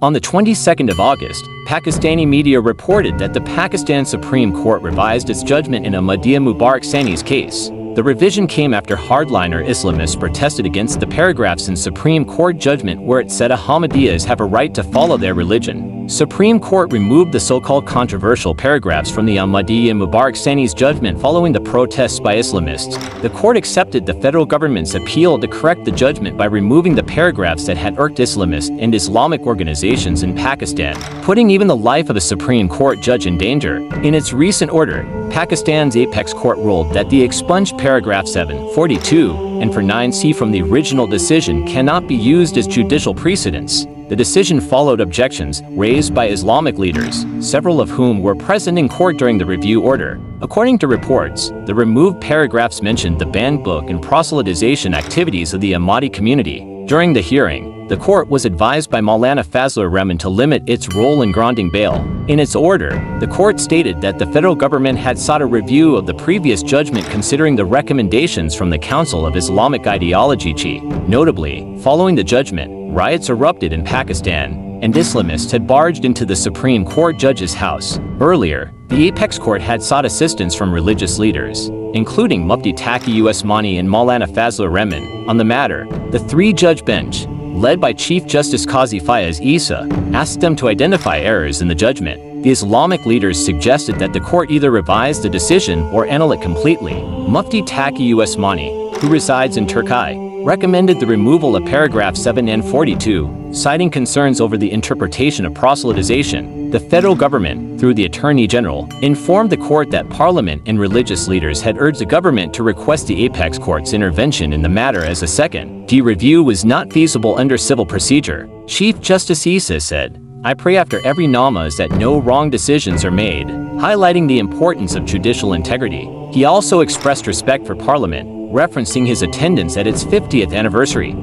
On the 22nd of August, Pakistani media reported that the Pakistan Supreme Court revised its judgment in Ahmadiyya Mubarak Sani's case. The revision came after hardliner Islamists protested against the paragraphs in Supreme Court judgment where it said Ahmadiyyas have a right to follow their religion. Supreme Court removed the so-called controversial paragraphs from the Ahmadiyya Mubarak Sani's judgment following the protests by Islamists. The court accepted the federal government's appeal to correct the judgment by removing the paragraphs that had irked Islamists and Islamic organizations in Pakistan, putting even the life of a Supreme Court judge in danger. In its recent order, Pakistan's apex court ruled that the expunged paragraph 7, 42, and for 9c from the original decision cannot be used as judicial precedents. The decision followed objections raised by Islamic leaders, several of whom were present in court during the review order. According to reports, the removed paragraphs mentioned the banned book and proselytization activities of the Ahmadi community. During the hearing, the court was advised by Maulana Fazlur Rehman to limit its role in granting bail. In its order, the court stated that the federal government had sought a review of the previous judgment considering the recommendations from the Council of Islamic Ideology Chi. Notably, following the judgment, riots erupted in Pakistan, and Islamists had barged into the Supreme Court judge's house. Earlier, the Apex Court had sought assistance from religious leaders, including Mufti Taqi Usmani and Maulana Fazlur Rehman. On the matter, the three-judge bench led by Chief Justice Qazi Faez Isa, asked them to identify errors in the judgment. The Islamic leaders suggested that the court either revise the decision or annul it completely. Mufti Taqi Usmani, who resides in Turkey, recommended the removal of paragraph 7 and 42, citing concerns over the interpretation of proselytization. The federal government, through the Attorney General, informed the court that Parliament and religious leaders had urged the government to request the apex court's intervention in the matter as a second. D review was not feasible under civil procedure. Chief Justice Isa said, I pray after every namaz that no wrong decisions are made, highlighting the importance of judicial integrity. He also expressed respect for Parliament referencing his attendance at its 50th anniversary.